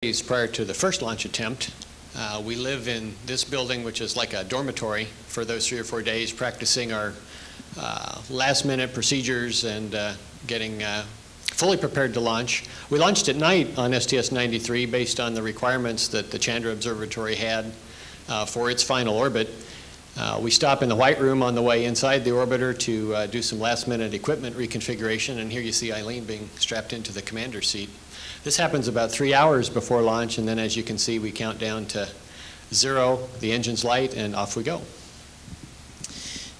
prior to the first launch attempt. Uh, We live in this building, which is like a dormitory, for those three or four days, practicing our uh, last-minute procedures and uh, getting uh, fully prepared to launch. We launched at night on STS-93 based on the requirements that the Chandra Observatory had uh, for its final orbit. Uh, We stop in the White Room on the way inside the orbiter to uh, do some last-minute equipment reconfiguration, and here you see Eileen being strapped into the commander's seat. This happens about three hours before launch, and then as you can see, we count down to zero, the engine's light, and off we go.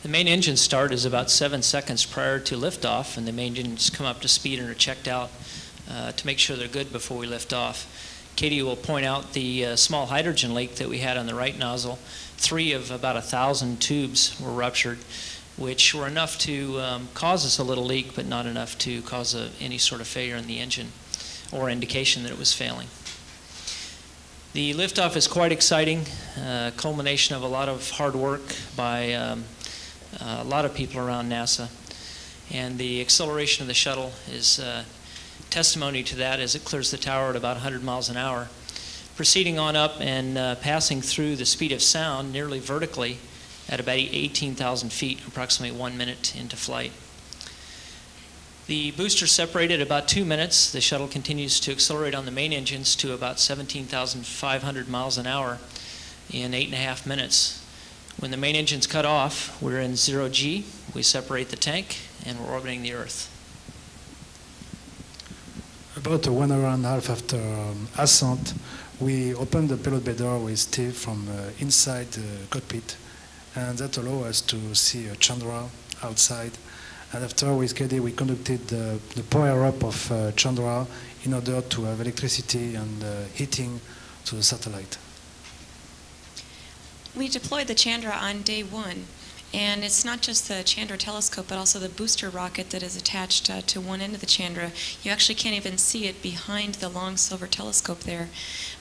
The main engine start is about seven seconds prior to liftoff, and the main engines come up to speed and are checked out uh, to make sure they're good before we lift off. Cady will point out the uh, small hydrogen leak that we had on the right nozzle. Three of about a thousand tubes were ruptured, which were enough to um, cause us a little leak, but not enough to cause a, any sort of failure in the engine or indication that it was failing. The liftoff is quite exciting, uh, culmination of a lot of hard work by um, uh, a lot of people around NASA. And the acceleration of the shuttle is uh, testimony to that as it clears the tower at about 100 miles an hour. Proceeding on up and uh, passing through the speed of sound nearly vertically at about 18,000 feet, approximately one minute into flight. The booster separated about two minutes. The shuttle continues to accelerate on the main engines to about 17,500 miles an hour in eight and a half minutes. When the main engine's cut off, we're in zero G. We separate the tank and we're orbiting the Earth. About one hour and a half after um, ascent, we opened the payload bay door with Steve from uh, inside the cockpit, and that allowed us to see uh, Chandra outside. And after with Cady, we conducted the, the power up of uh, Chandra in order to have electricity and uh, heating to the satellite. We deployed the Chandra on day one, and it's not just the Chandra telescope, but also the booster rocket that is attached uh, to one end of the Chandra. You actually can't even see it behind the long silver telescope there.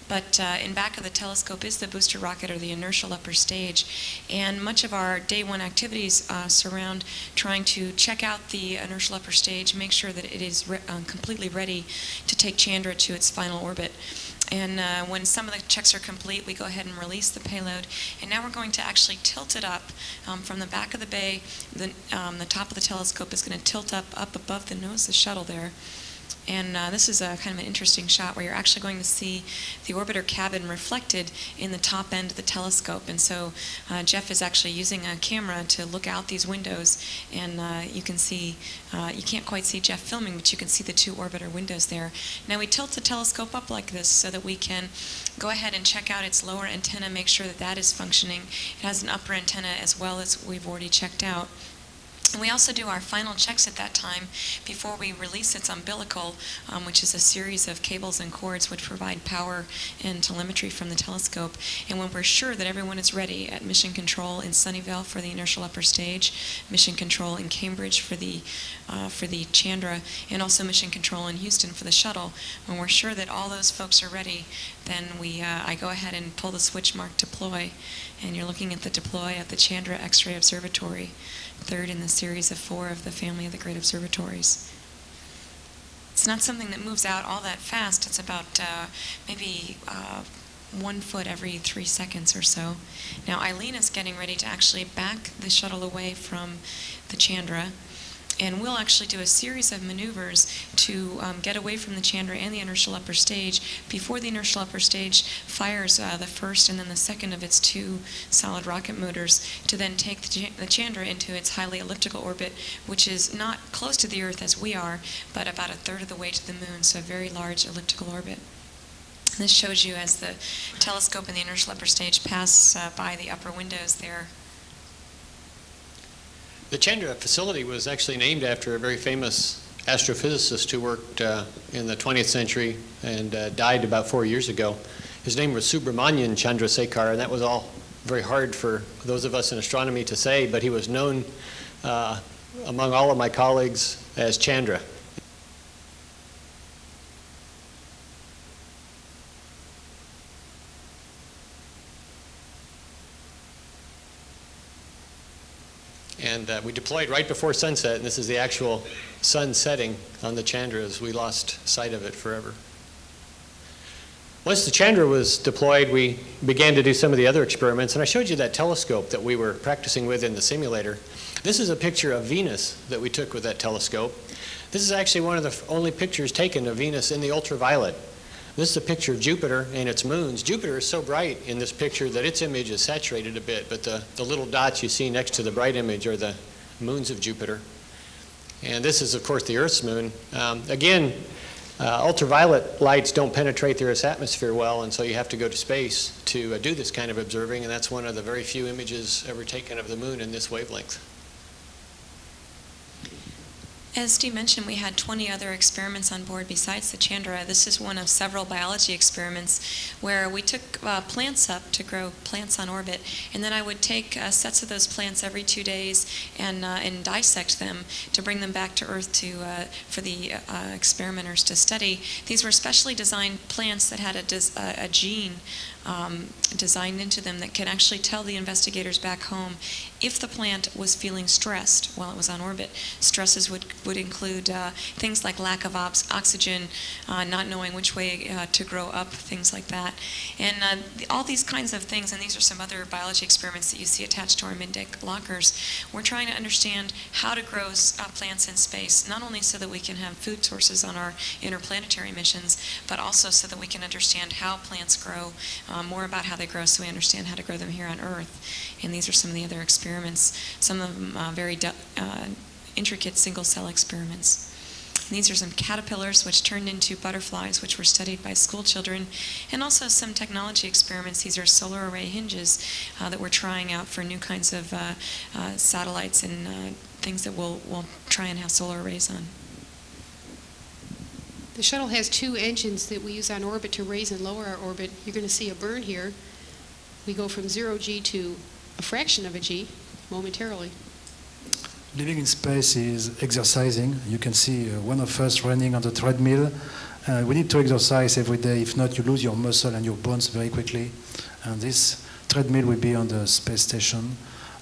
But uh, in back of the telescope is the booster rocket or the inertial upper stage. And much of our day one activities uh, surround trying to check out the inertial upper stage, make sure that it is re- um, completely ready to take Chandra to its final orbit. And uh, when some of the checks are complete, we go ahead and release the payload. And now we're going to actually tilt it up um, from the back of the bay. The, um, the top of the telescope is going to tilt up, up above the nose of the shuttle there. And uh, this is a kind of an interesting shot where you're actually going to see the orbiter cabin reflected in the top end of the telescope. And so uh, Jeff is actually using a camera to look out these windows, and uh, you can see, uh, you can't quite see Jeff filming, but you can see the two orbiter windows there. Now we tilt the telescope up like this so that we can go ahead and check out its lower antenna, make sure that that is functioning. It has an upper antenna as well as we've already checked out. And we also do our final checks at that time before we release its umbilical, um, which is a series of cables and cords which provide power and telemetry from the telescope. And when we're sure that everyone is ready at Mission Control in Sunnyvale for the inertial upper stage, Mission Control in Cambridge for the uh, for the Chandra, and also Mission Control in Houston for the shuttle, when we're sure that all those folks are ready, then we uh, I go ahead and pull the switch marked deploy, and you're looking at the deploy of the Chandra X-ray Observatory third in the series of four of the family of the great observatories. It's not something that moves out all that fast. It's about uh, maybe uh, one foot every three seconds or so. Now, Eileen is getting ready to actually back the shuttle away from the Chandra and we'll actually do a series of maneuvers to um, get away from the Chandra and the inertial upper stage before the inertial upper stage fires uh, the first and then the second of its two solid rocket motors to then take the, Ch- the Chandra into its highly elliptical orbit, which is not close to the Earth as we are, but about a third of the way to the moon, so a very large elliptical orbit. This shows you as the telescope and the inertial upper stage pass uh, by the upper windows there The Chandra facility was actually named after a very famous astrophysicist who worked uh, in the 20th century and uh, died about four years ago. His name was Subrahmanyan Chandrasekhar, and that was all very hard for those of us in astronomy to say, but he was known uh, among all of my colleagues as Chandra. And uh, we deployed right before sunset, and this is the actual sun setting on the Chandra as we lost sight of it forever. Once the Chandra was deployed, we began to do some of the other experiments, and I showed you that telescope that we were practicing with in the simulator. This is a picture of Venus that we took with that telescope. This is actually one of the only pictures taken of Venus in the ultraviolet. This is a picture of Jupiter and its moons. Jupiter is so bright in this picture that its image is saturated a bit, but the, the little dots you see next to the bright image are the moons of Jupiter. And this is, of course, the Earth's moon. Um, again, uh, ultraviolet lights don't penetrate the Earth's atmosphere well, and so you have to go to space to uh, do this kind of observing, and that's one of the very few images ever taken of the moon in this wavelength. As Steve mentioned, we had 20 other experiments on board besides the Chandra. This is one of several biology experiments where we took uh, plants up to grow plants on orbit, and then I would take uh, sets of those plants every two days and, uh, and dissect them to bring them back to Earth to, uh, for the uh, experimenters to study. These were specially designed plants that had a, uh, a gene um, designed into them that can actually tell the investigators back home if the plant was feeling stressed while it was on orbit. Stresses would, would include uh, things like lack of ox- oxygen, uh, not knowing which way uh, to grow up, things like that. And uh, the- all these kinds of things, and these are some other biology experiments that you see attached to our mid-deck lockers, we're trying to understand how to grow uh, plants in space, not only so that we can have food sources on our interplanetary missions, but also so that we can understand how plants grow, uh, more about how they grow so we understand how to grow them here on Earth. And these are some of the other experiments, some of them uh, very uh, intricate single cell experiments. And these are some caterpillars which turned into butterflies, which were studied by school children, and also some technology experiments. These are solar array hinges uh, that we're trying out for new kinds of uh, uh, satellites and things that we'll, we'll try and have solar arrays on. The shuttle has two engines that we use on orbit to raise and lower our orbit. You're going to see a burn here. We go from zero G to a fraction of a G momentarily. Living in space is exercising. You can see uh, one of us running on the treadmill. Uh, we need to exercise every day. If not, you lose your muscle and your bones very quickly. And this treadmill will be on the space station.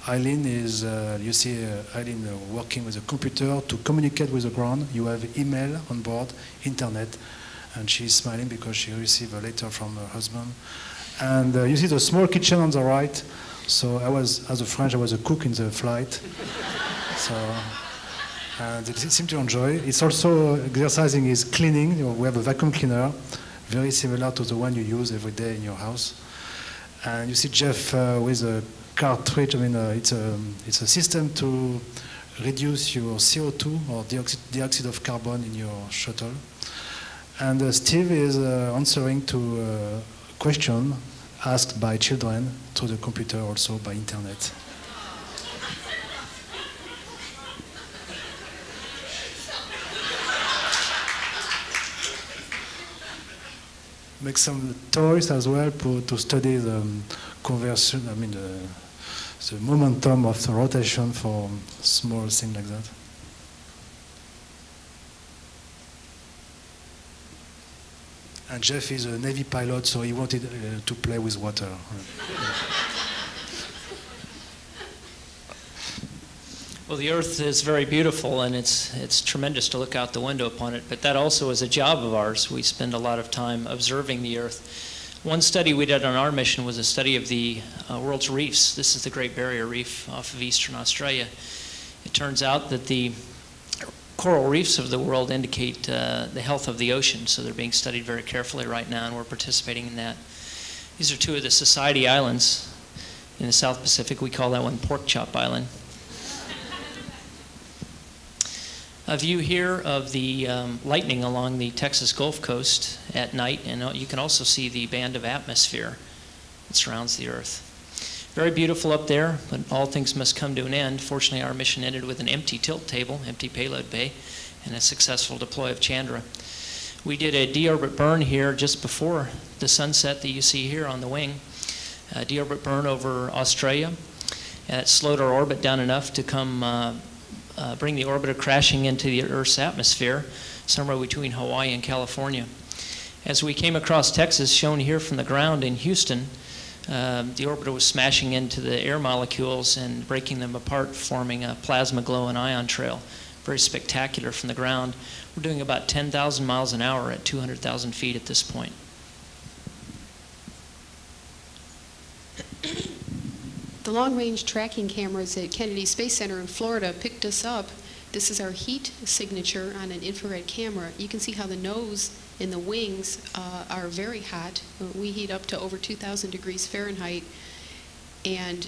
Eileen is, uh, you see uh, Eileen uh, working with a computer to communicate with the ground. You have email on board, internet, and she's smiling because she received a letter from her husband. And uh, you see the small kitchen on the right. So I was, as a French, I was a cook in the flight. So and they seem to enjoy. It's also exercising is cleaning. You know, we have a vacuum cleaner, very similar to the one you use every day in your house. And you see Jeff uh, with a cartridge. I mean, uh, it's a it's a system to reduce your CO2 or dioxide, dioxide of carbon in your shuttle. And uh, Steve is uh, answering to a question asked by children through the computer, also by internet. Make some toys as well to, to study the um, conversion, I mean, the, the momentum of the rotation for small things like that. And Jeff is a Navy pilot, so he wanted uh, to play with water. Well, the Earth is very beautiful, and it's it's tremendous to look out the window upon it. But that also is a job of ours. We spend a lot of time observing the Earth. One study we did on our mission was a study of the uh, world's reefs. This is the Great Barrier Reef off of eastern Australia. It turns out that the coral reefs of the world indicate uh, the health of the ocean, so they're being studied very carefully right now, and we're participating in that. These are two of the Society Islands in the South Pacific. We call that one Pork Chop Island. A view here of the um, lightning along the Texas Gulf Coast at night, and uh, you can also see the band of atmosphere that surrounds the Earth. Very beautiful up there, but all things must come to an end. Fortunately, our mission ended with an empty tilt table, empty payload bay, and a successful deploy of Chandra. We did a deorbit burn here just before the sunset that you see here on the wing. Deorbit burn over Australia, and it slowed our orbit down enough to come uh, uh, bring the orbiter crashing into the Earth's atmosphere, somewhere between Hawaii and California. As we came across Texas, shown here from the ground in Houston, um, the orbiter was smashing into the air molecules and breaking them apart, forming a plasma glow and ion trail. Very spectacular from the ground. We're doing about 10,000 miles an hour at 200,000 feet at this point. The long-range tracking cameras at Kennedy Space Center in Florida picked us up. This is our heat signature on an infrared camera. You can see how the nose and the wings uh, are very hot. We heat up to over 2,000 degrees Fahrenheit. And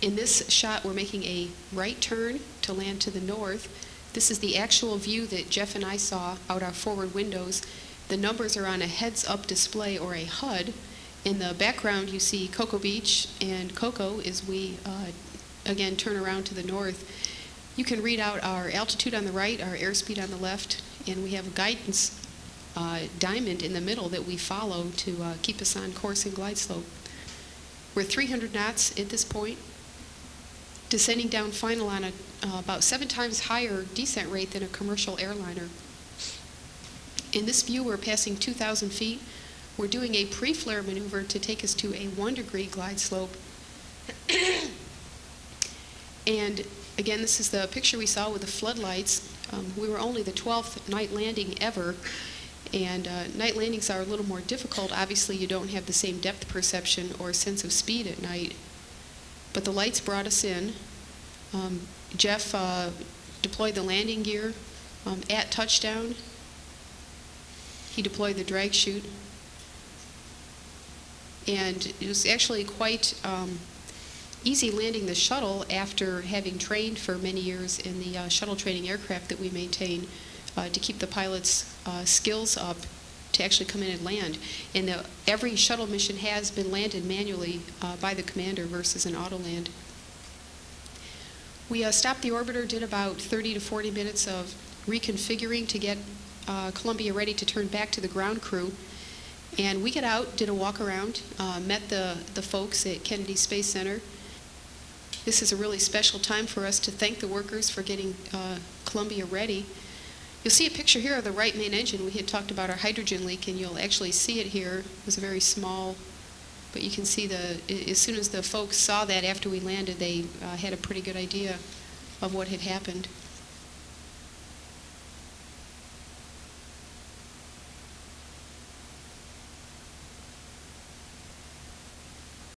in this shot, we're making a right turn to land to the north. This is the actual view that Jeff and I saw out our forward windows. The numbers are on a heads-up display or a HUD. In the background, you see Cocoa Beach and Cocoa as we, uh, again, turn around to the north. You can read out our altitude on the right, our airspeed on the left, and we have a guidance uh, diamond in the middle that we follow to uh, keep us on course and glide slope. We're 300 knots at this point, descending down final on a uh, about seven times higher descent rate than a commercial airliner. In this view, we're passing 2,000 feet. We're doing a pre-flare maneuver to take us to a one degree glide slope. and again, this is the picture we saw with the floodlights. Um, we were only the 12th night landing ever, and uh, night landings are a little more difficult. Obviously, you don't have the same depth perception or sense of speed at night. But the lights brought us in. Um, Jeff uh, deployed the landing gear um, at touchdown. He deployed the drag chute. And it was actually quite um, easy landing the shuttle after having trained for many years in the uh, shuttle training aircraft that we maintain uh, to keep the pilots' uh, skills up to actually come in and land. And the, every shuttle mission has been landed manually uh, by the commander versus an auto land. We uh, stopped the orbiter, did about 30 to 40 minutes of reconfiguring to get uh, Columbia ready to turn back to the ground crew. And we got out, did a walk around, uh, met the, the folks at Kennedy Space Center. This is a really special time for us to thank the workers for getting uh, Columbia ready. You'll see a picture here of the right main engine. We had talked about our hydrogen leak, and you'll actually see it here. It was a very small, but you can see the, as soon as the folks saw that after we landed, they uh, had a pretty good idea of what had happened.